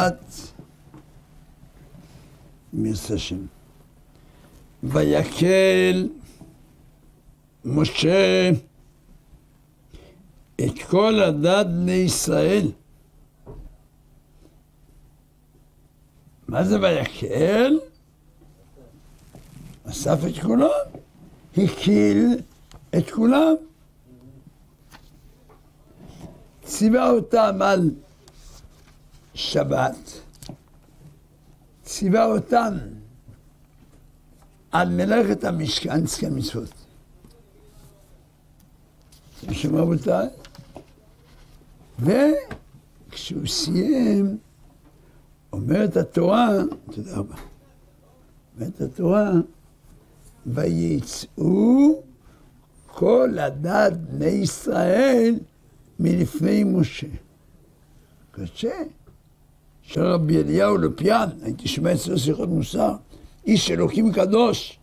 עד מירס השם. ויקל משה את כל הדת בני ישראל. מה זה ויקל? אסף את כולם, הקיל את כולם. ציווה אותם על שבת, ציווה אותם על מלאכת המשכן, צקי המצוות. אתם שומעים רבותיי? וכשהוא סיים, אומרת התורה, תודה רבה, אומרת התורה, ויצאו כל הדת בני ישראל מלפני משה. קשה. של רבי אליהו לופיאן, הייתי שומע אצלו שיחות מוסר, איש אלוקים קדוש.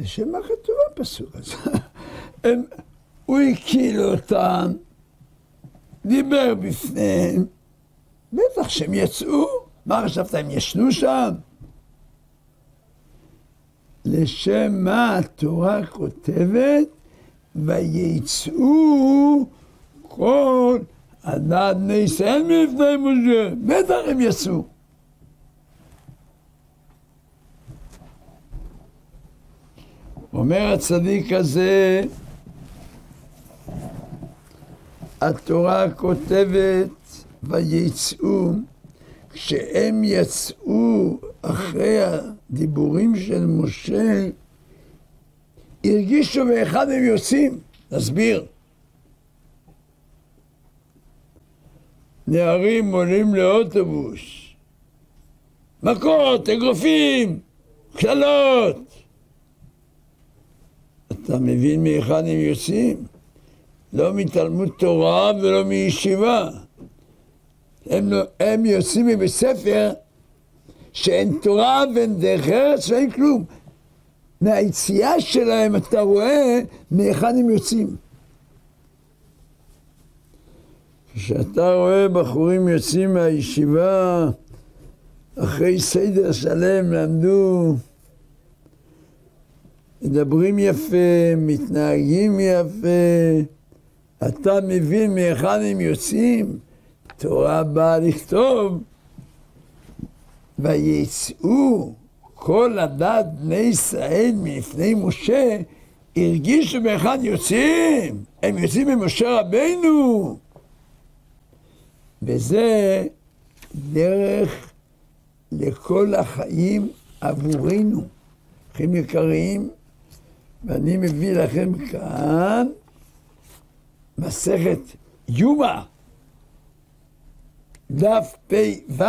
לשם מה כתוב הפסוק הזה? הם, הוא הקיל אותם, דיבר בפניהם, בטח שהם יצאו, מה חשבת, הם ישנו שם? לשם מה התורה כותבת, ויצאו כל עדת בני ישראל מלפני משה, בטח הם יצאו. אומר הצדיק הזה, התורה כותבת ויצאו, כשהם יצאו אחרי הדיבורים של משה, הרגישו ואחד הם יוצאים. נסביר. נערים עולים לאוטובוס, מכות, אגרופים, קללות. אתה מבין מהיכן הם יוצאים? לא מתלמוד תורה ולא מישיבה. הם, לא, הם יוצאים מבית ספר שאין תורה ואין דרך ארץ ואין כלום. מהיציאה שלהם אתה רואה מהיכן הם יוצאים. כשאתה רואה בחורים יוצאים מהישיבה אחרי סדר שלם, למדו, מדברים יפה, מתנהגים יפה, אתה מבין מהיכן הם יוצאים? תורה באה לכתוב, ויצאו כל הדת בני ישראל מלפני משה, הרגישו מהיכן יוצאים, הם יוצאים ממשה רבנו. וזה דרך לכל החיים עבורנו, אחים יקרים, ואני מביא לכם כאן מסכת יומא, דף פ"ו.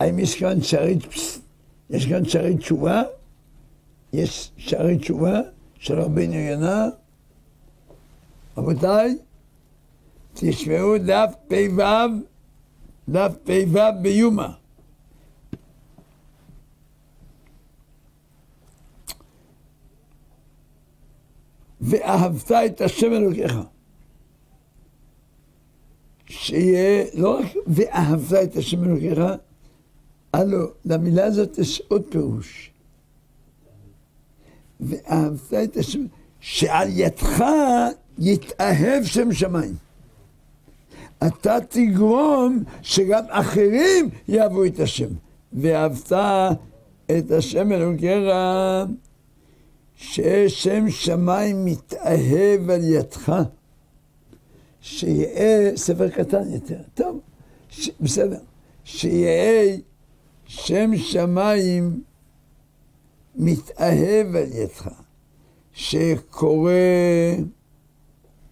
האם יש כאן שערי, יש כאן שערי תשובה? יש שערי תשובה של רבינו יונה? רבותיי, תשמעו דף פ"ו, דף פ"ו ביומא. ואהבת את השם אלוקיך. שיהיה לא רק ואהבת את השם אלוקיך, הלו, למילה הזאת יש עוד פירוש. ואהבת את השם, שעל ידך יתאהב שם שמיים. אתה תגרום שגם אחרים יאהבו את השם. ואהבת את השם אלוקיך, ששם שמיים מתאהב על ידך. שיהיה ספר קטן יותר. טוב, ש... בסדר. שיהיה שם שמיים מתאהב על ידך, שקורא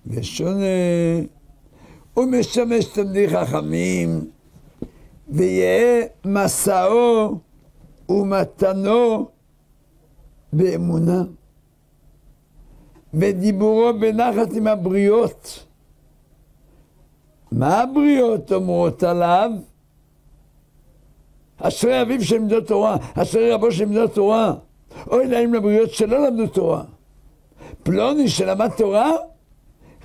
ושונה ומשמש תלמידי חכמים, ויהא מסעו ומתנו באמונה, ודיבורו בנחת עם הבריות. מה הבריות אומרות עליו? אשרי אביו של לימדו תורה, אשרי רבו של לימדו תורה. אוי להם לבריות שלא למדו תורה. פלוני שלמד תורה,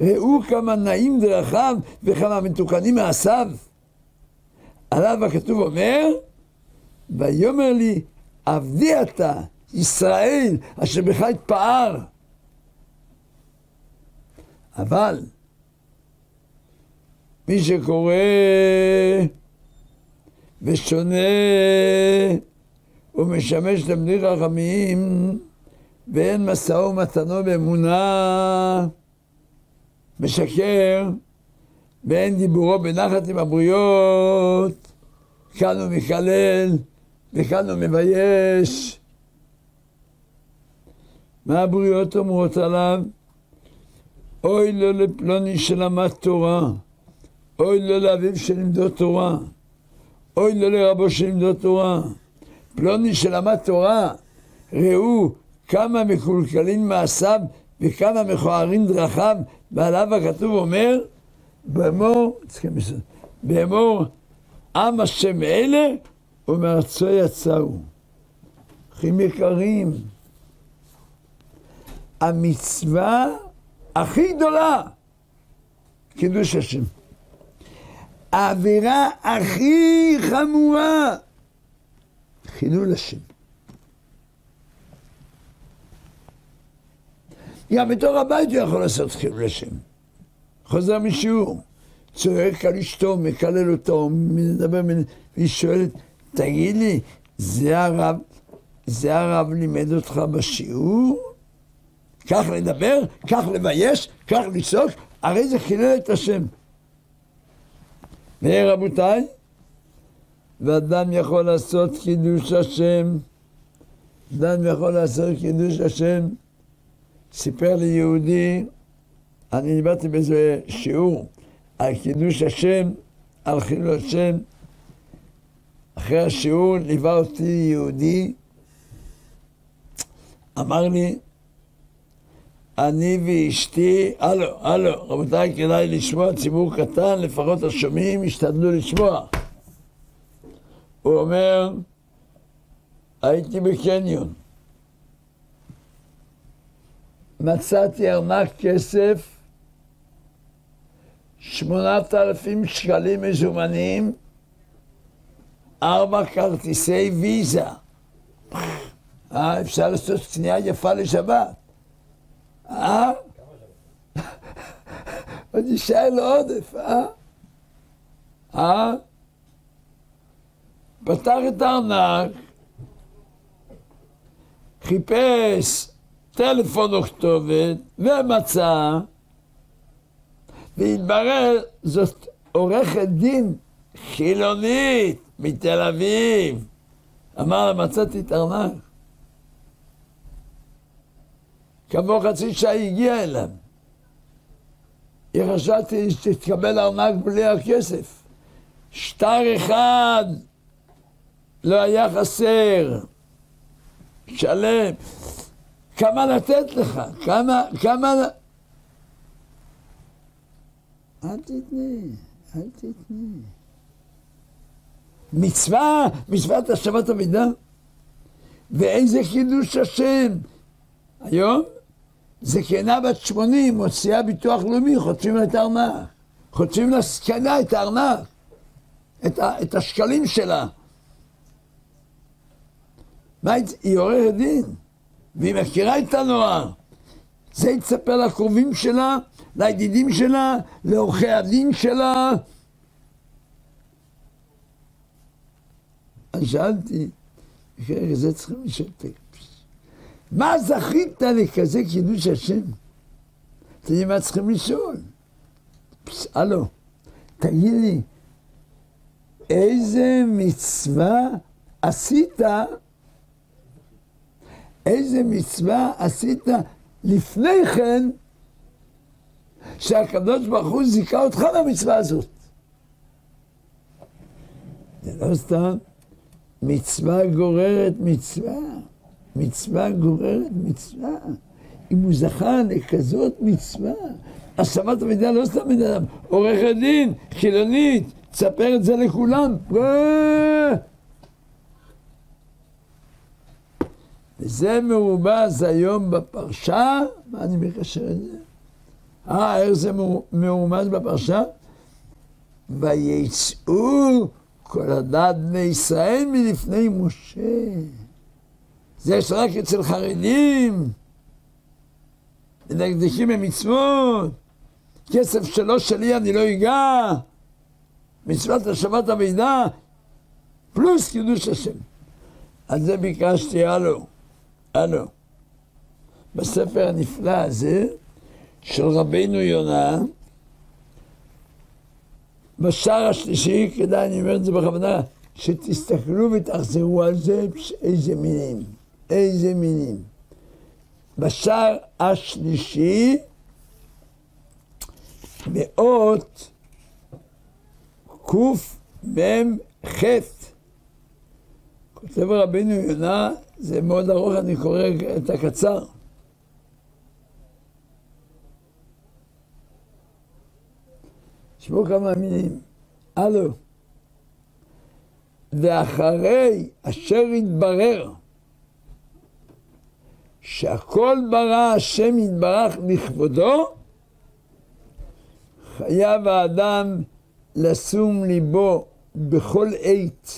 ראו כמה נעים דרכיו וכמה מתוקנים מעשיו. עליו הכתוב אומר, ויאמר לי, עבדי אתה, ישראל, אשר בך התפאר. אבל מי שקורא ושונה ומשמש לבני רחמים ואין משאו ומתנו באמונה, משקר ואין דיבורו בנחת עם הבריות, כאן הוא מקלל וכאן הוא מבייש. מה הבריות אומרות עליו? אוי לו לפלוני שלמד תורה, אוי לו לאביו שלימדו תורה, אוי לו לרבו שלימדו תורה. פלוני שלמד תורה, ראו כמה מקולקלים מעשיו וכמה מכוערים דרכיו, ועליו הכתוב אומר, באמור, באמור, עם השם אלה ומארצו יצאו. אחים יקרים, המצווה הכי גדולה, קידוש השם. העבירה הכי חמורה, חילול השם. גם בתוך הבית הוא יכול לעשות חילול השם. חוזר משיעור, צועק על אשתו, מקלל אותו, מדבר, והיא שואלת, תגיד לי, זה הרב, זה הרב לימד אותך בשיעור? כך לדבר, כך לבייש, כך לצעוק, הרי זה חילל את השם. ורבותיי, ואדם יכול לעשות קידוש השם, אדם יכול לעשות קידוש השם. סיפר לי יהודי, אני דיברתי באיזה שיעור על קידוש השם, על חילול השם. אחרי השיעור ליווה אותי יהודי, אמר לי, אני ואשתי, הלו, הלו, רבותיי, כדאי לשמוע, ציבור קטן, לפחות השומעים ישתדלו לשמוע. הוא אומר, הייתי בקניון, מצאתי ארנק כסף, שמונת אלפים שקלים מזומנים, ארבע כרטיסי ויזה. אה, אפשר לעשות קנייה יפה לשבת. אה? עוד יישאר לו עודף, אה? אה? פתח את הארנק, חיפש טלפון או כתובת, ומצא, והתברר זאת עורכת דין חילונית מתל אביב. אמר לה, מצאתי את הארנק. כעבור חצי שעה היא הגיעה אליו. היא חשבתי שתתקבל ארנק בלי הכסף. שטר אחד לא היה חסר. שלם. כמה לתת לך? כמה, כמה... אל תתני, אל תתני. מצווה, מצוות השבת המידה. ואיזה חידוש השם. היום זקנה בת 80 מוציאה ביטוח לאומי, חוטפים לה את הארנק. חוטפים לזקנה את הארנק, את, את השקלים שלה. מה, היא עורכת דין, והיא מכירה את הנוער. זה היא תספר לקרובים שלה, לידידים שלה, לעורכי הדין שלה. אז שאלתי, זה צריכים לשתק. מה זכית לכזה קידוש השם? אתם יודעים מה צריכים לשאול? הלו, תגיד לי, איזה מצווה עשית, איזה מצווה עשית לפני כן, שהקדוש ברוך הוא זיכה אותך במצווה הזאת? זה לא סתם מצווה גוררת מצווה. מצווה גוררת מצווה. אם הוא זכה לכזאת מצווה, השמת המידע לא סתם בן אדם, עורכת דין, חילונית, תספר את זה לכולם. וזה מרובז היום בפרשה, מה אני מקשר את זה? אה, איך זה מרומז בפרשה? ויצאו כל הדת בני ישראל מלפני משה. זה יש רק אצל חרדים, מדקדקים במצוות, כסף שלו שלי אני לא אגע, מצוות השבת אבידה, פלוס קידוש השם. על זה ביקשתי, הלו, הלו. בספר הנפלא הזה של רבינו יונה, בשער השלישי, כדאי, אני אומר את זה בכוונה, שתסתכלו ותחזרו על זה, איזה מינים, איזה מינים. בשער השלישי, מאות קמ"ח. כותב רבינו יונה, זה מאוד ארוך, אני קורא את הקצר. תשמעו כמה מילים. הלו. ואחרי אשר יתברר שהכל ברא השם יתברך לכבודו, חייב האדם לשום ליבו בכל עת,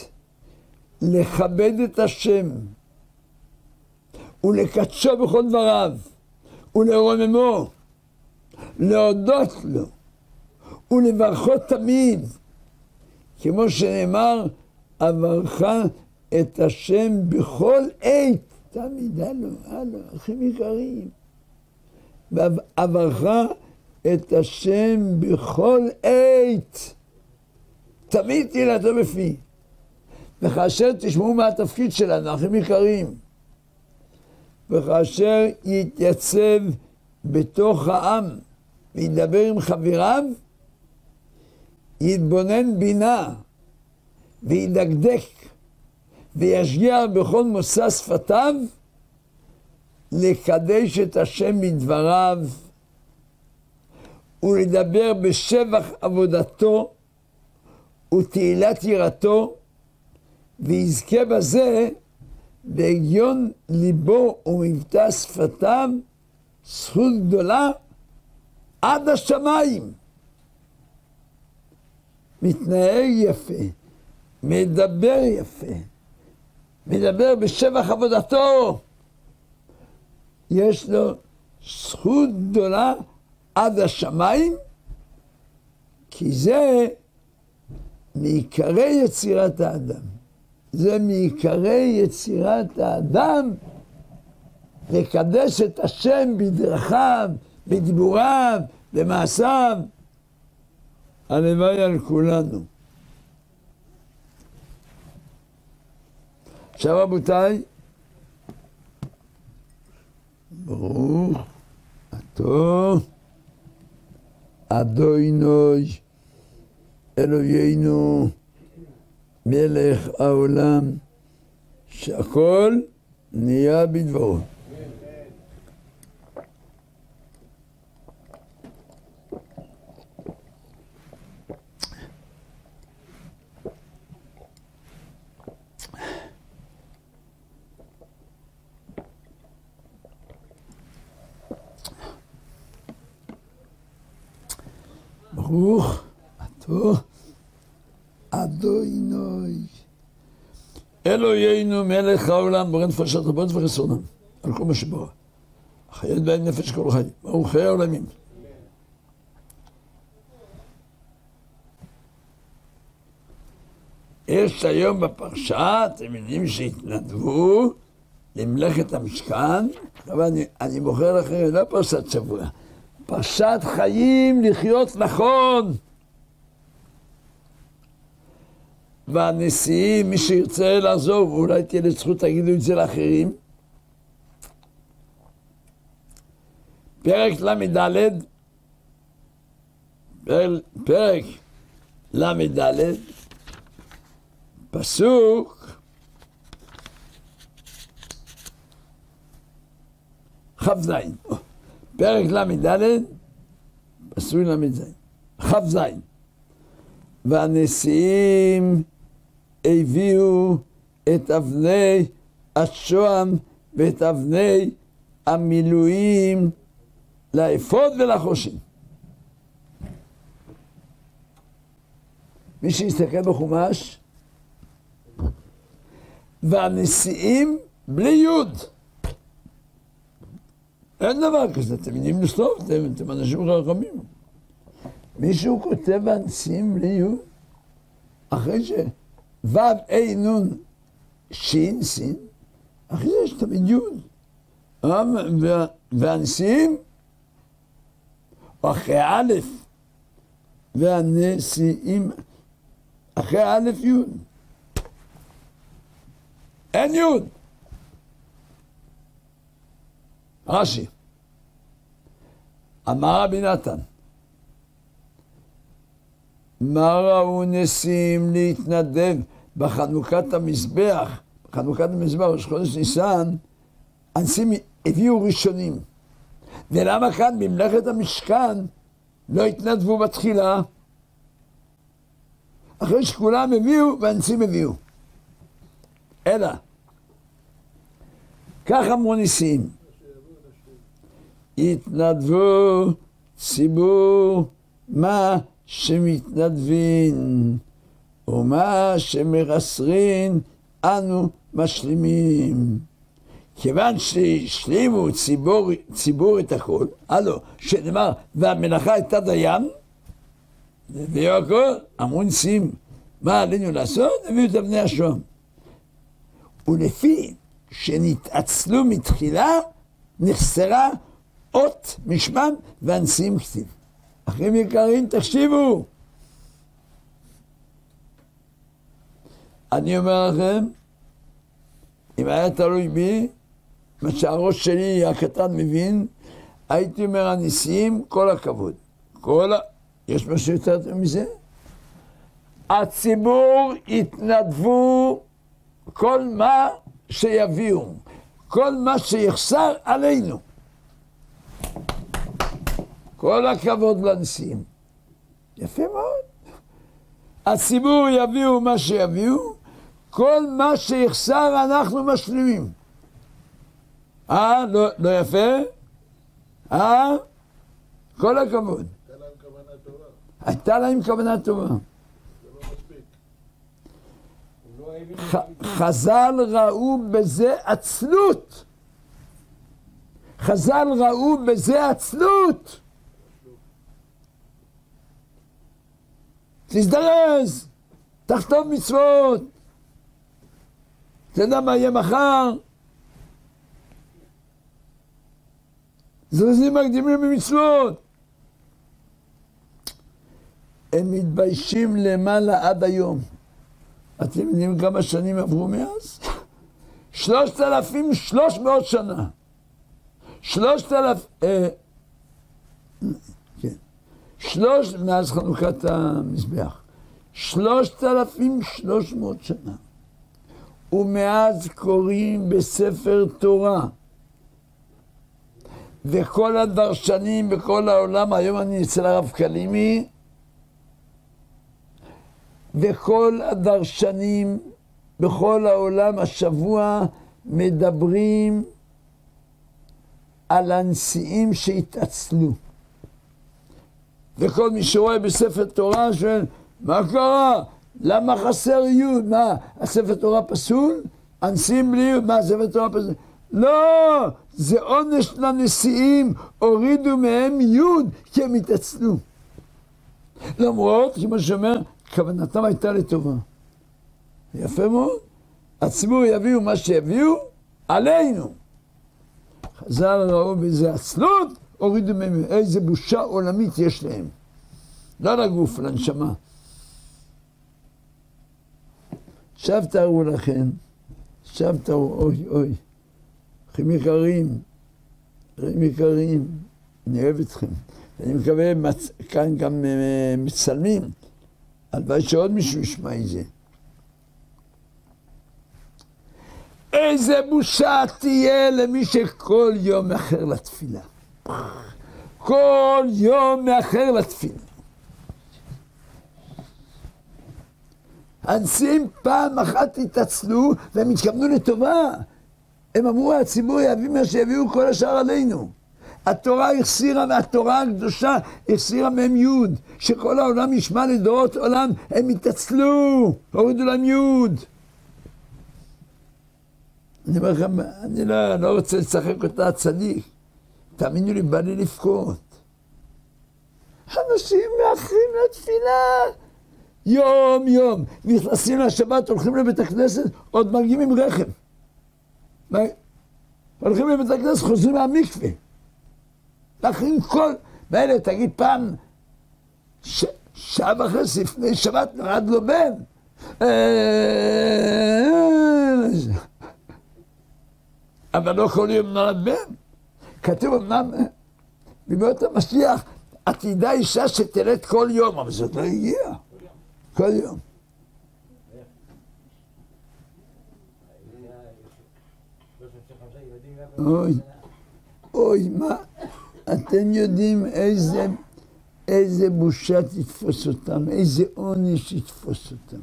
לכבד את השם ולקדשו בכל דבריו ולרוממו, להודות לו ולברכו תמיד, כמו שנאמר, אברך את השם בכל עת, תמיד, הלו, הלו, אחים יקרים, ואברך את השם בכל עת, תמיד תהילתו בפי. וכאשר תשמעו מה התפקיד שלנו, אחים יקרים, וכאשר יתייצב בתוך העם וידבר עם חבריו, יתבונן בינה וידקדק וישגיח בכל מושא שפתיו לקדש את השם מדבריו ולדבר בשבח עבודתו ותהילת יראתו ויזכה בזה בהגיון ליבו ומבטא שפתיו זכות גדולה עד השמיים. מתנהג יפה, מדבר יפה, מדבר בשבח עבודתו. יש לו זכות גדולה עד השמיים, כי זה מעיקרי יצירת האדם. זה מעיקרי יצירת האדם לקדש את השם בדרכיו, בדיבוריו, במעשיו. הלוואי על כולנו. עכשיו רבותיי, ברוך אתה אדוני אלוהינו מלך העולם שהכל נהיה בדברו. ברוך אתה אדוני. אלוהינו מלך העולם, בורא נפשות רבות וחסרונם, על כל מה שברא. חייאת בהם נפש כל חי, ברוכי העולמים. יש היום בפרשה תלמידים שהתנדבו למלאכת המשכן, אבל אני, אני בוחר לכם, לא פרשת שבוע, פרשת חיים לחיות נכון. והנשיאים, מי שירצה לעזוב, אולי תהיה לזכות תגידו את זה לאחרים. פרק ל"ד, פרק ל"ד, פסוק כ"ז. פרק ל"ד, פסוק ל"ז, כ"ז. והנשיאים הביאו את אבני השוהם ואת אבני המילואים לאפוד ולחושים. מי שיסתכל בחומש, והנשיאים בלי יוד. אין דבר כזה, אתם יודעים לסוף, אתם, אתם אנשים חכמים. מישהו כותב והנשיאים בלי יוד? אחרי ש... ו' ה' נ' ש' ס', אחרי זה יש תמיד יוד. והנשיאים, אחרי א', והנשיאים, אחרי א' י'. אין י'. רש"י, אמר רבי נתן, מה ראו נשיאים להתנדב בחנוכת המזבח, חנוכת המזבח ראש חודש ניסן, הנשיאים הביאו ראשונים. ולמה כאן במלאכת המשכן לא התנדבו בתחילה? אחרי שכולם הביאו והנשיאים הביאו. אלא, כך אמרו נשיאים, התנדבו ציבור מה שמתנדבין ומה שמרסרין אנו משלימים. כיוון שהשלימו ציבור, ציבור את הכל, הלו, שנאמר, והמלאכה הייתה דיין, והביאו הכל, אמרו נשיאים, מה עלינו לעשות? הביאו את אבני השוהם. ולפי שנתעצלו מתחילה, נחסרה אות משמם והנשיאים כתיב. אחים יקרים, תקשיבו. אני אומר לכם, אם היה תלוי בי, מה שהראש שלי הקטן מבין, הייתי אומר הנשיאים, כל הכבוד. כל ה... יש משהו יותר טוב מזה? הציבור יתנדבו כל מה שיביאו, כל מה שיחסר עלינו. כל הכבוד לנשיאים. יפה מאוד. הציבור יביאו מה שיביאו, כל מה שיחסר אנחנו משלימים. אה, לא, לא יפה? אה? כל הכבוד. הייתה להם כוונה טובה. חז"ל ראו בזה עצלות. חז"ל ראו בזה עצלות. תזדרז, תכתוב מצוות. אתה יודע מה יהיה מחר? זרזים מקדימים במצוות. הם מתביישים למעלה עד היום. אתם יודעים כמה שנים עברו מאז? שלושת אלפים שלוש מאות שנה. שלושת אלף... אה, כן. שלוש... מאז חנוכת המזבח. שלושת אלפים שלוש מאות שנה. ומאז קוראים בספר תורה. וכל הדרשנים בכל העולם, היום אני אצל הרב קלימי, וכל הדרשנים בכל העולם השבוע מדברים על הנשיאים שהתעצלו. וכל מי שרואה בספר תורה שואל, מה קרה? למה חסר י'? מה, הספר תורה פסול? הנשיאים בלי י'? מה, הספר תורה פסול? לא, זה עונש לנשיאים, הורידו מהם י' כי הם התעצלו. למרות, כמו שאומר, כוונתם הייתה לטובה. יפה מאוד. הציבור יביאו מה שיביאו, עלינו. חז"ל ראו בזה עצלות, הורידו מהם, איזה בושה עולמית יש להם. לא לגוף, לנשמה. עכשיו תארו לכם, עכשיו תארו, אוי אוי, אחים יקרים, אחים יקרים, אני אוהב אתכם. אני מקווה, מצ... כאן גם uh, מצלמים, הלוואי שעוד מישהו ישמע את זה. איזה בושה תהיה למי שכל יום מאחר לתפילה. כל יום מאחר לתפילה. הנשיאים פעם אחת התעצלו והם התכוונו לטובה. הם אמרו, הציבור יביא מה שיביאו כל השאר עלינו. התורה החסירה מהתורה הקדושה, החסירה מהם יוד, שכל העולם ישמע לדורות עולם, הם יתעצלו, הורידו להם יוד. אני אומר לכם, אני לא, לא רוצה לשחק אותה צדיק. תאמינו לי, בא לי לבכות. אנשים מאחרים לתפילה. יום יום, נכנסים לשבת, הולכים לבית הכנסת, עוד מגיעים רכב. הולכים לבית הכנסת, חוזרים מהמקווה. מאחרים כל... מילא, תגיד פעם, ש... שעה וחצי לפני שבת נולד לו בן. אבל לא כל יום נולד בן. כתוב אמנם, בימות המשיח, עתידה אישה שתלד כל יום, אבל זאת לא הגיעה. כל יום. אוי, אוי, מה, אתם יודעים איזה, איזה בושה תתפוס אותם, איזה עונש יתפוס אותם.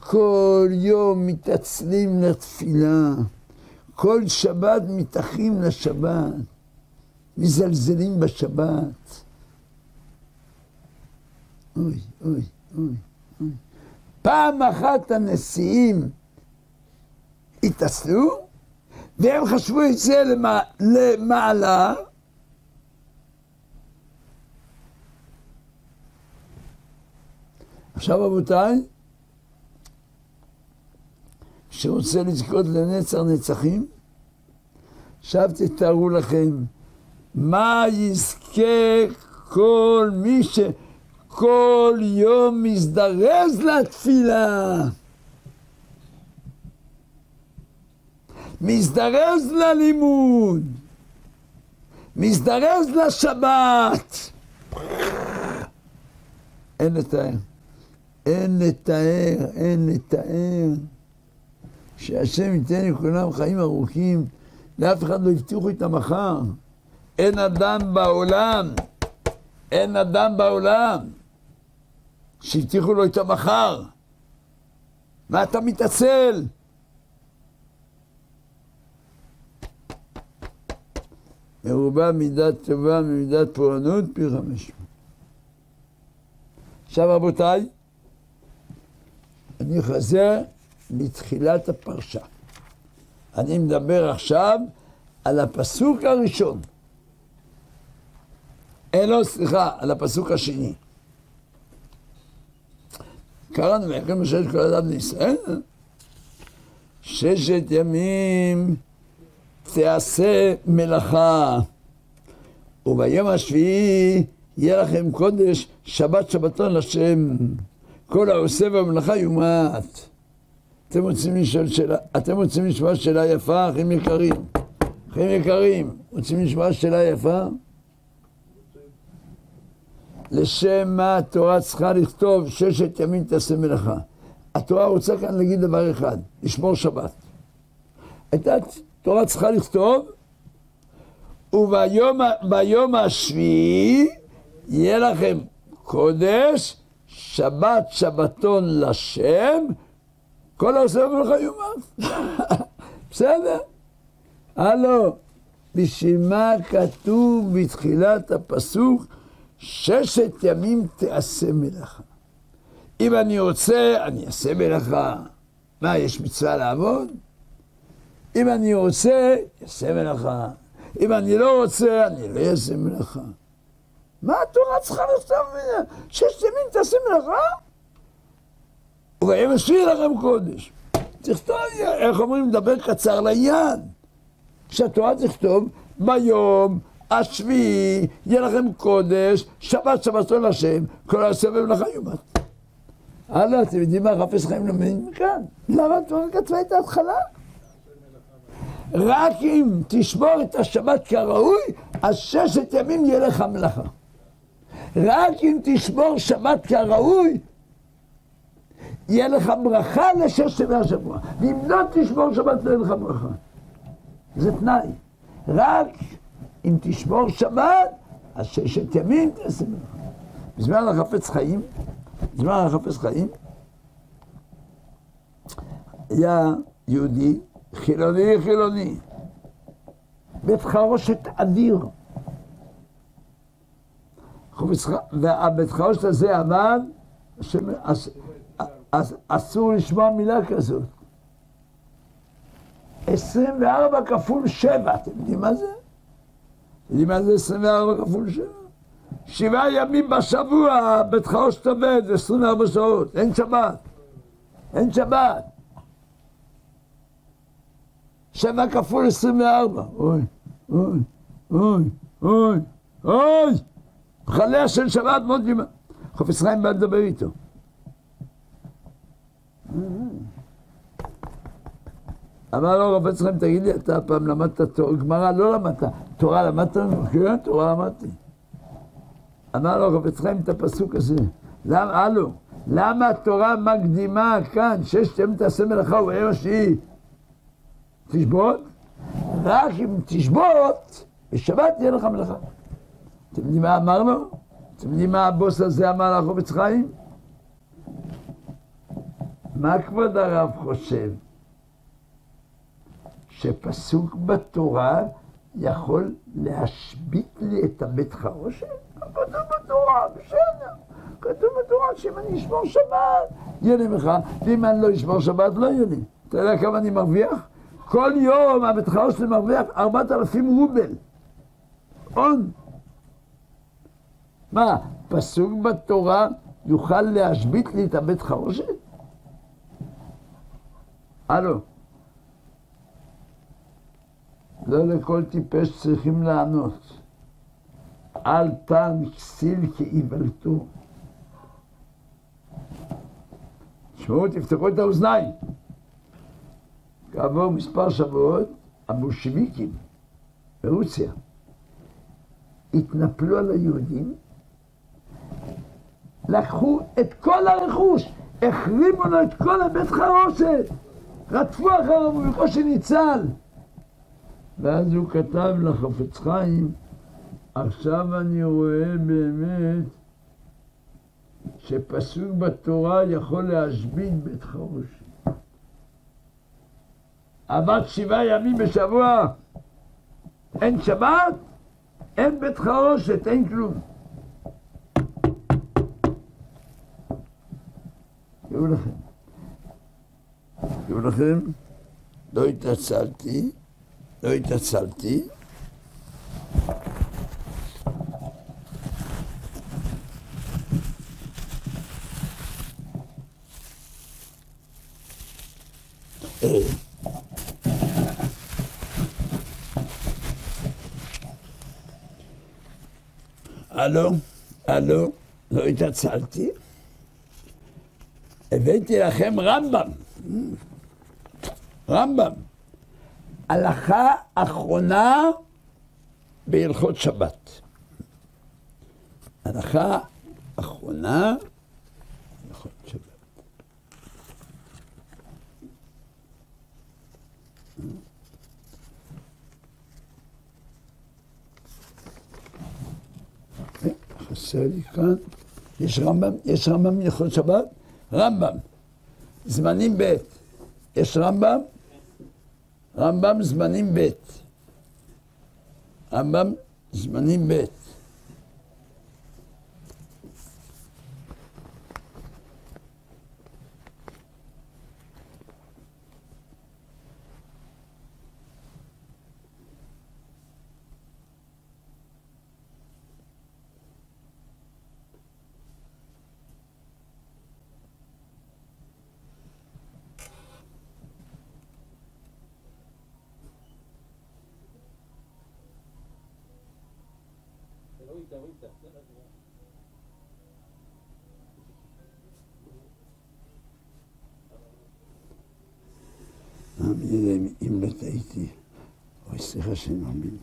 כל יום מתעצלים לתפילה, כל שבת מתאחים לשבת, מזלזלים בשבת. אוי, אוי. פעם אחת הנשיאים התעשלו, והם חשבו את זה למעלה. עכשיו רבותיי, שרוצה לזכות לנצר נצחים, עכשיו תתארו לכם מה יזכה כל מי ש... כל יום מזדרז לתפילה. מזדרז ללימוד, מזדרז לשבת. אין לתאר, אין לתאר, אין לתאר. שהשם ייתן לכולם חיים ארוכים, לאף אחד לא הבטיחו את המחר. אין אדם בעולם, אין אדם בעולם שהבטיחו לו את המחר. מה אתה מתעצל? מרובה מידת טובה ממידת פורענות פי חמש. עכשיו רבותיי, אני חוזר לתחילת הפרשה. אני מדבר עכשיו על הפסוק הראשון. אה, לא, סליחה, על הפסוק השני. קראנו מלחמת ששת כל אדם לישראל, ששת ימים תעשה מלאכה, וביום השביעי יהיה לכם קודש, שבת שבתון לשם, כל העושה במלאכה יומת. אתם רוצים לשאול שאלה, אתם רוצים לשמוע שאלה יפה, אחים יקרים? אחים יקרים, רוצים לשמוע שאלה יפה? לשם מה התורה צריכה לכתוב ששת ימים תעשה מלאכה. התורה רוצה כאן להגיד דבר אחד, לשמור שבת. הייתה תורה צריכה לכתוב, וביום השביעי יהיה לכם קודש, שבת שבתון לשם, כל העושה במלאכה יומת. בסדר? הלו, בשביל מה כתוב בתחילת הפסוק ששת ימים תעשה מלאכה. אם אני רוצה, אני אעשה מלאכה. מה, יש מצווה לעבוד? אם אני רוצה, אעשה מלאכה. אם אני לא רוצה, אני לא אעשה מלאכה. מה התורה צריכה לכתוב ממנה? ששת ימים תעשה מלאכה? וביום השביעי לכם קודש. תכתוב, איך אומרים, לדבר קצר לעניין. כשהתורה תכתוב, ביום השביעי יהיה לכם קודש, שבת שבתו לשם, כל הסבב לך יומת. הלאה, אתם יודעים מה חפש חיים לומדים מכאן? למה התורה כתבה את ההתחלה? רק אם תשמור את השבת כראוי, אז ששת ימים יהיה לך מלאכה. רק אם תשמור שבת כראוי, יהיה לך ברכה לששת ימי השבוע. ואם לא תשמור שבת, לא יהיה לך ברכה. זה תנאי. רק אם תשמור שבת, אז ששת ימים תעשה מלאכה. בזמן החפץ חיים, בזמן החפץ חיים, היה יהודי חילוני חילוני, בית חרושת אדיר, והבית חרושת הזה אבל אסור לשמוע מילה כזאת. 24 כפול 7, אתם יודעים מה זה? יודעים מה זה 24 כפול 7? שבעה ימים בשבוע בית חרושת עובד, 24 שעות, אין שבת. אין שבת. שבע כפול 24. אוי, אוי, אוי, אוי, אוי! חליה של שבת מאוד גימה. חופץ חיים בא לדבר איתו. אמר לו רב חיים, תגיד לי, אתה פעם למדת תורה, גמרא לא למדת, תורה למדת? כן, תורה למדתי. אמר לו רב חיים את הפסוק הזה, למה, הלו, למה התורה מקדימה כאן, ששת ימים תעשה מלאכה וביום השביעי תשבות? רק אם תשבות, בשבת תהיה לך מלאכה. אתם יודעים מה אמר לו? אתם יודעים מה הבוס הזה אמר לחובץ חיים? מה כבוד הרב חושב? שפסוק בתורה יכול להשבית לי את הבית חרושת? כתוב בתורה, בסדר. כתוב בתורה שאם אני אשמור שבת, יהיה לי מחה, ואם אני לא אשמור שבת, לא יהיה לי. אתה יודע כמה אני מרוויח? כל יום הבית חרושת מרוויח ארבעת אלפים רובל. הון. מה, פסוק בתורה יוכל להשבית לי את הבית חרושת? הלו. לא לכל טיפש צריכים לענות. אל תן כסיל כאיוולתו. תשמעו, תפתחו את האוזניים. כעבור מספר שבועות, הבולשביקים ברוסיה התנפלו על היהודים, לקחו את כל הרכוש, החרימו לו את כל הבית חרושת, רדפו אחריו ובקושי ניצל. ואז הוא כתב לחפץ חיים, עכשיו אני רואה באמת שפסוק בתורה יכול להשבית בית חרושת. עבד שבעה ימים בשבוע, אין שבת, אין בית חרושת, אין כלום. תראו לכם, תראו לכם, לא התעצלתי, לא התעצלתי, הלו, הלו, לא התעצלתי. הבאתי לכם רמב"ם. רמב"ם. הלכה אחרונה בהלכות שבת. הלכה אחרונה בהלכות שבת. חסר לי כאן, יש רמב"ם, יש רמב"ם הלכות שבת? רמב"ם, זמנים ב', יש רמב"ם? רמב"ם זמנים ב', רמב"ם זמנים ב'. אם לא טעיתי. אוי, סליחה שאני מאמין.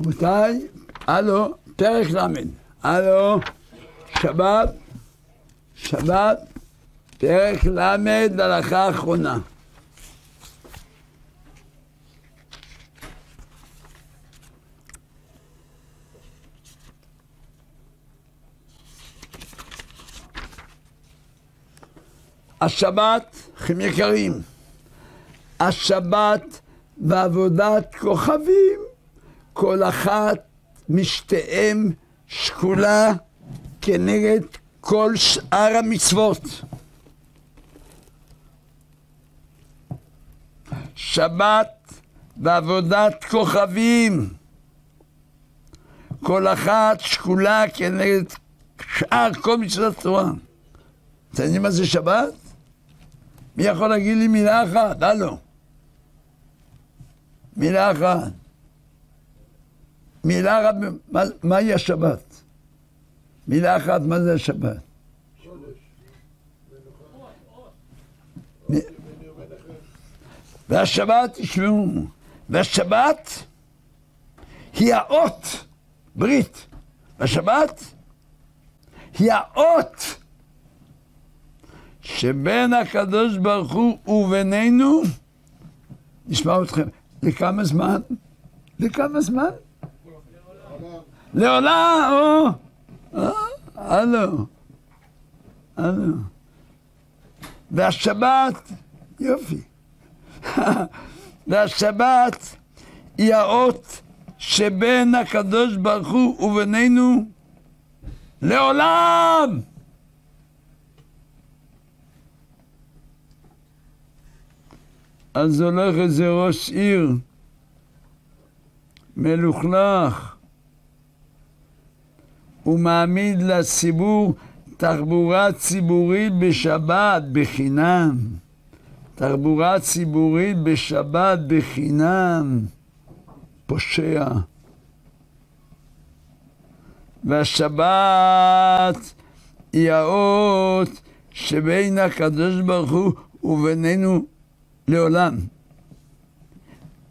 רבותיי, הלו, פרק ל', הלו, שבת, שבת, פרק ל', הלכה אחרונה. השבת, אחים יקרים, השבת ועבודת כוכבים, כל אחת משתיהם שקולה כנגד כל שאר המצוות. שבת ועבודת כוכבים, כל אחת שקולה כנגד שאר כל מצוות התורה. אתם יודעים מה זה שבת? מי יכול להגיד לי מילה אחת? הלו. מילה אחת. מילה אחת, מה, מהי השבת? מילה אחת, מה זה השבת? והשבת, תשמעו, והשבת היא האות, ברית. והשבת היא האות שבין הקדוש ברוך הוא ובינינו, נשמע אתכם, לכמה זמן? לכמה זמן? לעולם, או, אה, הלו, הלו. והשבת, יופי. והשבת היא האות שבין הקדוש ברוך הוא ובינינו לעולם. אז הולך איזה ראש עיר מלוכלך, הוא מעמיד לציבור תחבורה ציבורית בשבת בחינם. תחבורה ציבורית בשבת בחינם. פושע. והשבת היא האות שבין הקדוש ברוך הוא ובינינו לעולם.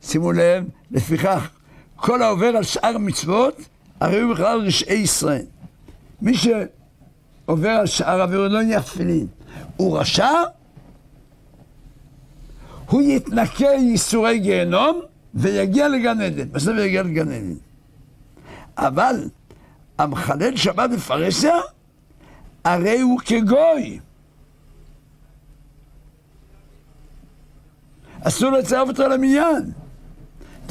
שימו לב, לפיכך, כל העובר על שאר המצוות, הרי הוא בכלל רשעי ישראל. מי שעובר על שאר עבירות לא נהיה תפילין, הוא רשע, הוא יתנקה ייסורי גיהנום ויגיע לגן עדן, בסוף יגיע לגן עדן. אבל המחלל שבת בפרהסיה, הרי הוא כגוי. אסור לצרף אותו למניין.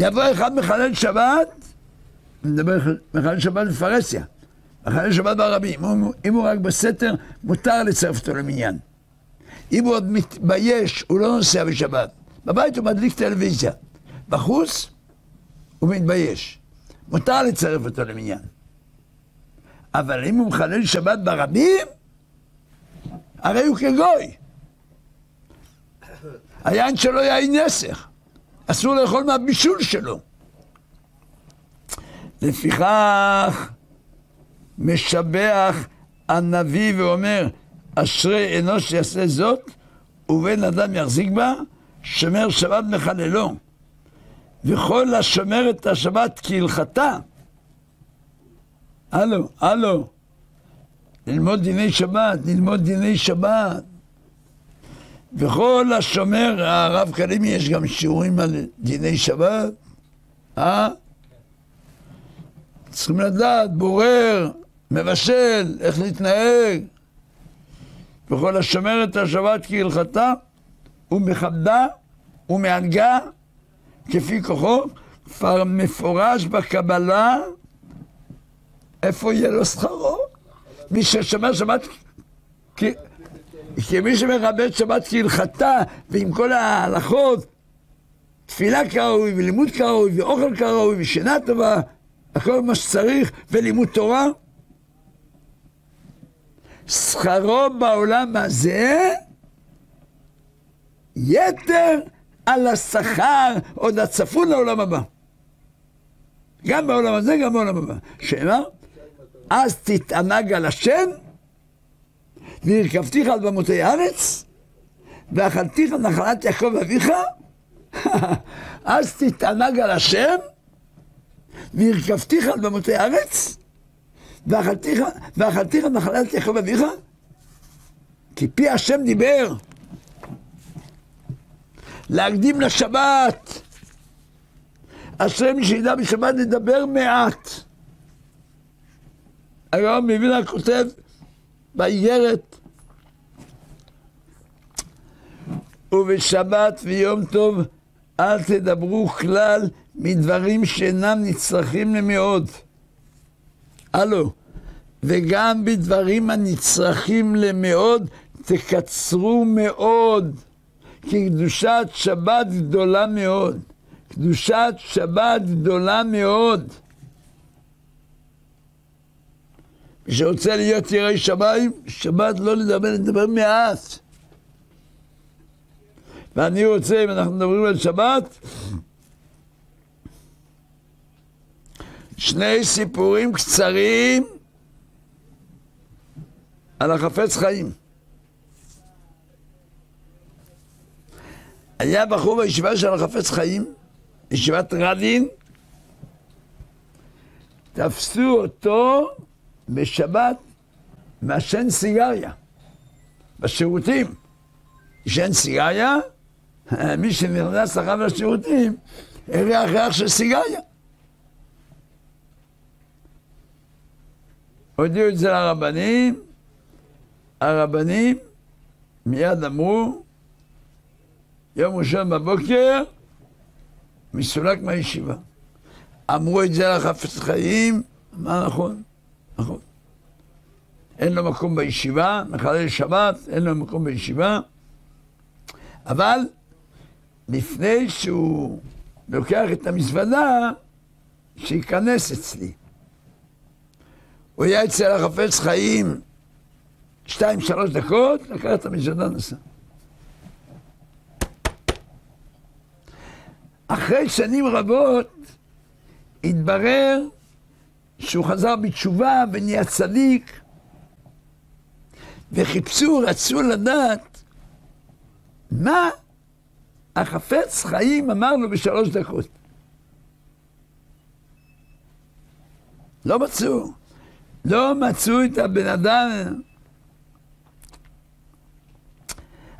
יבוא אחד מחלל שבת, מדבר מחלל שבת בפרהסיה, מחלל שבת ברבים, אם הוא רק בסתר, מותר לצרף אותו למניין. אם הוא עוד מתבייש, הוא לא נוסע בשבת. בבית הוא מדליק טלוויזיה. בחוץ הוא מתבייש. מותר לצרף אותו למניין. אבל אם הוא מחלל שבת ברבים, הרי הוא כגוי. היין שלו יין נסך. אסור לאכול מהבישול שלו. לפיכך משבח הנביא ואומר, אשרי אנוש יעשה זאת, ובן אדם יחזיק בה, שומר שבת מחללו. וכל השומר את השבת כהלכתה. הלו, הלו. ללמוד דיני שבת, ללמוד דיני שבת. וכל השומר, הרב קלימי, יש גם שיעורים על דיני שבת, אה? צריכים לדעת, בורר, מבשל, איך להתנהג. וכל השומר את השבת כהלכתה, ומכבדה, ומהנגה, כפי כוחו, כבר מפורש בקבלה, איפה יהיה לו שכרו? מי ששומר שבת כמי שמכבד שבת כהלכתה ועם כל ההלכות, תפילה כראוי ולימוד כראוי ואוכל כראוי ושינה טובה, הכל מה שצריך, ולימוד תורה, שכרו בעולם הזה יתר על השכר עוד הצפון לעולם הבא. גם בעולם הזה, גם בעולם הבא. שאלה, אז תתענג על השם והרכבתיך על במותי הארץ, ואכלתיך נחלת יעקב אביך, אז תתענג על השם, והרכבתיך על במותי הארץ, ואכלתיך נחלת יעקב אביך, כי פי השם דיבר. להקדים לשבת. השם שידע בשבת לדבר מעט. היום מבינה כותב באיגרת ובשבת ויום טוב אל תדברו כלל מדברים שאינם נצרכים למאוד. הלו, וגם בדברים הנצרכים למאוד תקצרו מאוד, כי קדושת שבת גדולה מאוד. קדושת שבת גדולה מאוד. מי שרוצה להיות יראי שמיים, שבת לא לדבר, לדבר מעט. ואני רוצה, אם אנחנו מדברים על שבת, שני סיפורים קצרים על החפץ חיים. היה בחור בישיבה של החפץ חיים, ישיבת רדין, תפסו אותו בשבת מעשן סיגריה בשירותים. עישן סיגריה, מי שנכנס לחם לשירותים, הריח ריח של סיגריה. הודיעו את זה לרבנים, הרבנים מיד אמרו, יום ראשון בבוקר, מסולק מהישיבה. אמרו את זה לחפץ חיים, מה נכון? נכון. אין לו מקום בישיבה, מחלל שבת, אין לו מקום בישיבה, אבל לפני שהוא לוקח את המזוודה, שייכנס אצלי. הוא היה אצל החפץ חיים שתיים, שלוש דקות, לקח את המזוודה נסע. אחרי שנים רבות התברר שהוא חזר בתשובה ונהיה צדיק, וחיפשו, רצו לדעת מה החפץ חיים אמר לו בשלוש דקות. לא מצאו. לא מצאו את הבן אדם.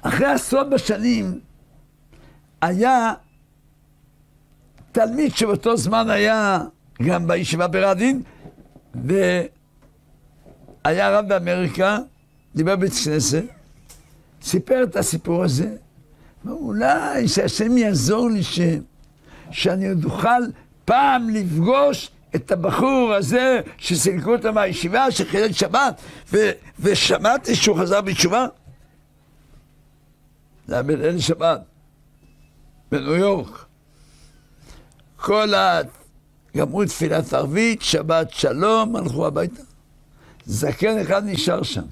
אחרי עשרות בשנים היה תלמיד שבאותו זמן היה גם בישיבה ברדין, והיה רב באמריקה, דיבר בית כנסת, סיפר את הסיפור הזה, אולי שהשם יעזור לי ש... שאני עוד אוכל פעם לפגוש את הבחור הזה שסילקו אותו מהישיבה, שחילל שבת, ו... ושמעתי שהוא חזר בתשובה. זה היה בליל שבת, בניו יורק. כל ה... גמרו תפילת ערבית, שבת שלום, הלכו הביתה. זקן אחד נשאר שם.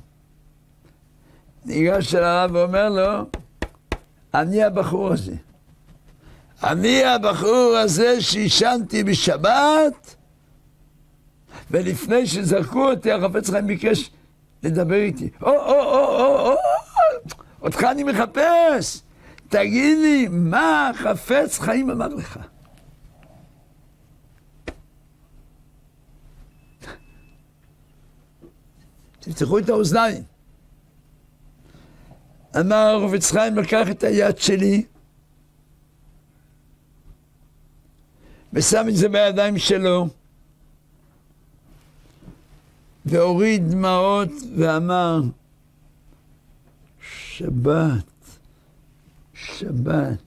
ניגש אל הרב ואומר לו, אני הבחור הזה. אני הבחור הזה שעישנתי בשבת, ולפני שזרקו אותי, החפץ חיים ביקש לדבר איתי. או, או, או, או, או, אותך אני מחפש. תגיד לי, מה החפץ חיים אמר לך? תפתחו את האוזניים. אמר הרב חיים לקח את היד שלי ושם את זה בידיים שלו והוריד דמעות ואמר שבת, שבת,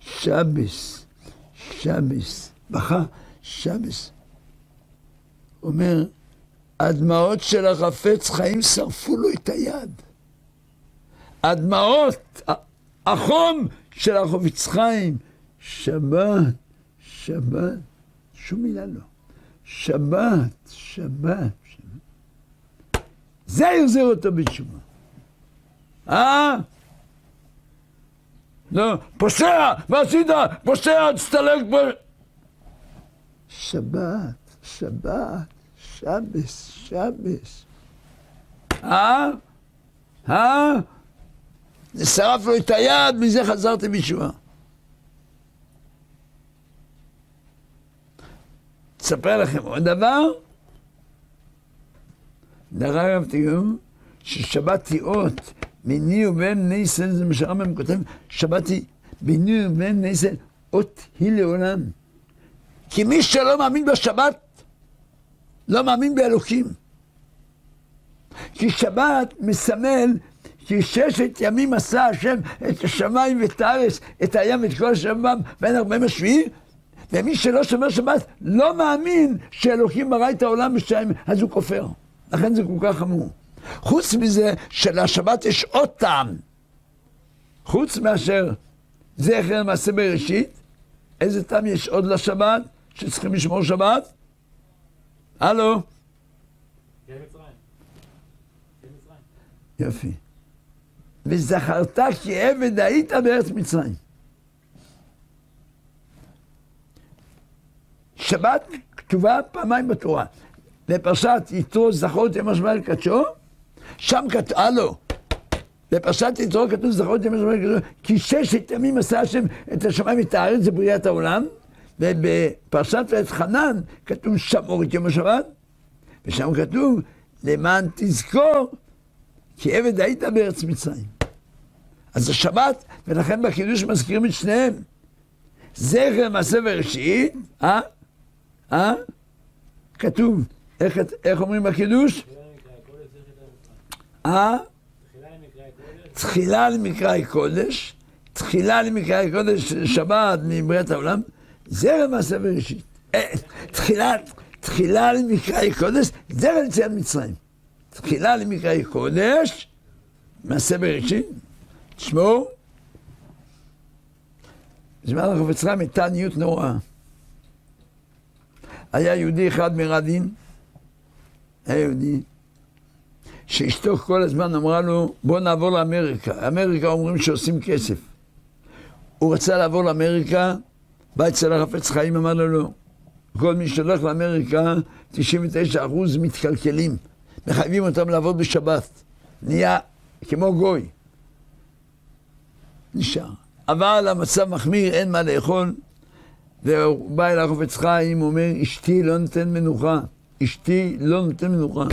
שבס, שבס, בכה, שבס. אומר, הדמעות של החפץ חיים שרפו לו את היד. הדמעות, החום של החופץ חיים, שבת, שבת, שום מילה לא. שבת, שבת. זה יחזיר אותו בתשובה. אה? לא, פושע, מה עשית? פושע, תסתלק פה. שבת, שבת, שבס, שבס. אה? אה? שרף לו את היד, מזה חזרתי בתשובה. אספר לכם עוד דבר. דרך אגב, תראו ששבתי אות ביני ובין ישראל, זה מה שהרמב"ם כותב, שבתי ביני ובין בני ישראל אות היא לעולם. כי מי שלא מאמין בשבת, לא מאמין באלוקים. כי שבת מסמל כי ששת ימים עשה השם את השמיים ואת הארץ, את הים ואת כל השמם, ואין הרבה משביעים. ומי שלא שומר שבת לא מאמין שאלוקים ברא את העולם בשתיים, אז הוא כופר. לכן זה כל כך חמור. חוץ מזה, שלשבת יש עוד טעם. חוץ מאשר זכר מעשה בראשית, איזה טעם יש עוד לשבת, שצריכים לשמור שבת? הלו? יופי. וזכרת כי עבד היית בארץ מצרים. שבת כתובה פעמיים בתורה. בפרשת יתרו זכור את יום השבת קדשו, שם כתוב, הלו, בפרשת יתרו כתוב זכור את יום השבת קדשו, כי ששת ימים עשה השם את השמיים ואת הארץ, זה בריאת העולם, ובפרשת ואת חנן כתוב שמור את יום השבת, ושם כתוב למען תזכור כי עבד היית בארץ מצרים. אז זה שבת, ולכן בקידוש מזכירים את שניהם. זכר מעשה וראשית, אה? אה? כתוב, איך, איך אומרים בקידוש? אה? תחילה למקראי קודש, תחילה למקראי קודש, שבת מבריאת העולם, זרע מעשה וראשית. אה, תחילה, למקראי קודש, זרע ליציאת מצרים. תחילה למקראי קודש, מעשה בראשית, תשמעו, זמן החפץ חיים הייתה עניות נוראה. היה יהודי אחד מרדין, היה יהודי, שאשתו כל הזמן אמרה לו, בוא נעבור לאמריקה. אמריקה אומרים שעושים כסף. הוא רצה לעבור לאמריקה, בא אצל החפץ חיים, אמר לו לא. כל מי שהולך לאמריקה, 99% מתקלקלים. מחייבים אותם לעבוד בשבת. נהיה כמו גוי. נשאר. אבל המצב מחמיר, אין מה לאכול. והוא בא אל החופץ חיים, הוא אומר, אשתי לא נותן מנוחה. אשתי לא נותן מנוחה.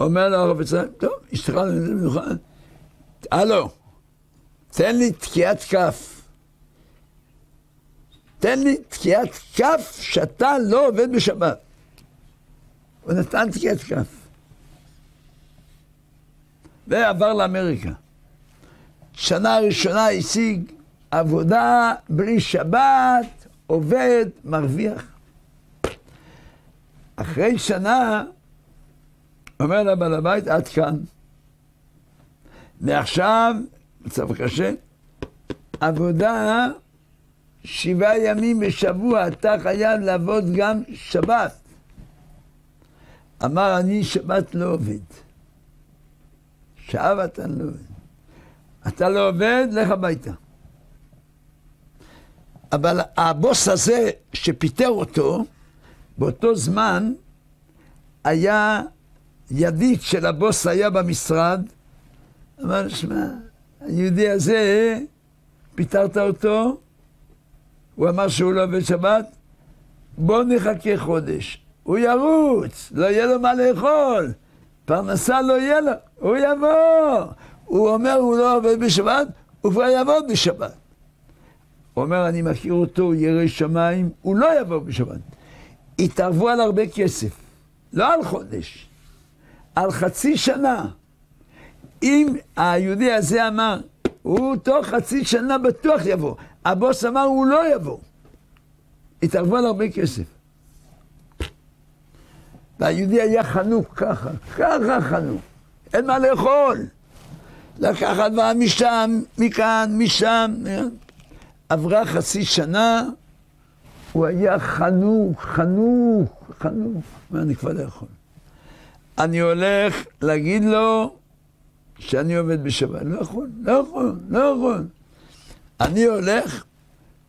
אומר לו החופץ חיים, טוב, אשתך לא נותן מנוחה. הלו, תן לי תקיעת כף. תן לי תקיעת כף שאתה לא עובד בשבת. הוא נתן תקיעת כף. ועבר לאמריקה. שנה ראשונה השיג עבודה בלי שבת, עובד, מרוויח. אחרי שנה, אומר לבעל הבית, עד כאן. מעכשיו, מצב קשה, עבודה שבעה ימים בשבוע, אתה חייב לעבוד גם שבת. אמר, אני שבת לא עובד. שעה ואתה לא עובד. אתה לא עובד, לך הביתה. אבל הבוס הזה שפיטר אותו, באותו זמן היה ידיד של הבוס היה במשרד, אמר, שמע, היהודי הזה, פיטרת אותו, הוא אמר שהוא לא עובד שבת, בוא נחכה חודש. הוא ירוץ, לא יהיה לו מה לאכול, פרנסה לא יהיה לו, הוא יבוא. הוא אומר, הוא לא עובד בשבת, הוא כבר יעבוד בשבת. הוא אומר, אני מכיר אותו, ירא שמיים, הוא לא יבוא בשבת. התערבו על הרבה כסף, לא על חודש, על חצי שנה. אם היהודי הזה אמר, הוא תוך חצי שנה בטוח יבוא, הבוס אמר, הוא לא יבוא. התערבו על הרבה כסף. והיהודי היה חנוק ככה, ככה חנוק, אין מה לאכול. לקחת דבר משם, מכאן, משם. עברה חצי שנה, הוא היה חנוק, חנוק, חנוק. ואני כבר לא יכול. אני הולך להגיד לו שאני עובד בשבת. לא יכול, לא יכול, לא יכול. אני הולך,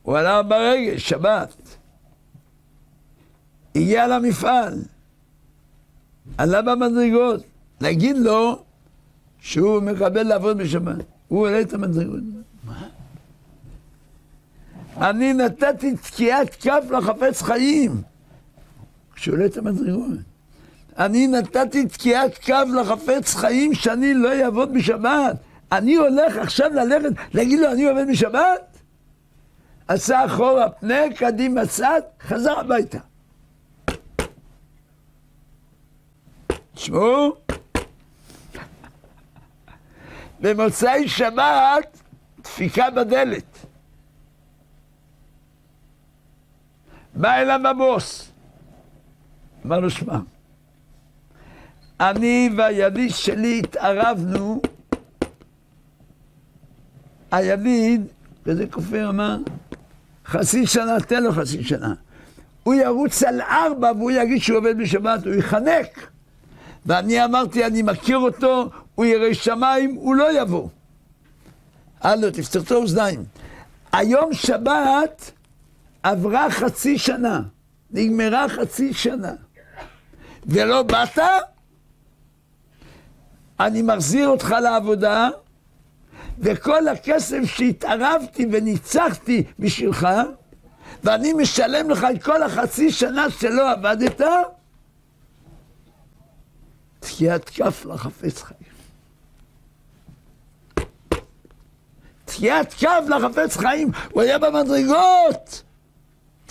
הוא עלה ברגל, שבת. הגיע למפעל, עלה במדרגות, להגיד לו שהוא מקבל לעבוד בשבת. הוא עולה את המדרגות. אני נתתי תקיעת כף לחפץ חיים. כשהוא עולה את המדרגות. אני נתתי תקיעת כף לחפץ חיים שאני לא אעבוד בשבת. אני הולך עכשיו ללכת, להגיד לו, אני עובד בשבת? עשה אחורה פנה, קדימה צד, חזר הביתה. תשמעו, במוצאי שבת, דפיקה בדלת. בא אליו הבוס, אמר לו, שמע, אני והידיד שלי התערבנו, הידיד, וזה כופר אמר, חצי שנה, תן לו חצי שנה. הוא ירוץ על ארבע והוא יגיד שהוא עובד בשבת, הוא ייחנק. ואני אמרתי, אני מכיר אותו, הוא ירא שמיים, הוא לא יבוא. הלו, תפתח את האוזניים. היום שבת עברה חצי שנה, נגמרה חצי שנה, ולא באת, אני מחזיר אותך לעבודה, וכל הכסף שהתערבתי וניצחתי בשבילך, ואני משלם לך את כל החצי שנה שלא עבדת, תקיעת כף לחפץ חיים. תקיעת כף לחפץ חיים, הוא היה במדרגות!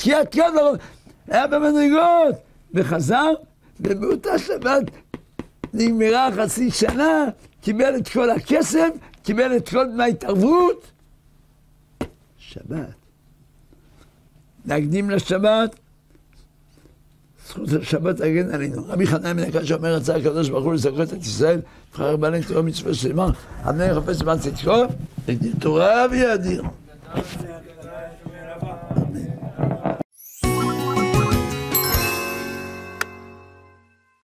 תקיעת כף לחפץ... היה במדרגות! וחזר, ובאותה שבת נגמרה חצי שנה, קיבל את כל הכסף, קיבל את כל דמי ההתערבות. שבת. להקדים לשבת, זכות השבת תגן עלינו. רבי חנן בן הקש אומר, רצה הקדוש ברוך הוא לזכות את ישראל, בחר בעלי תורה מצווה שלמה, המלך חפש למען צדקו, תורה ויאדיר.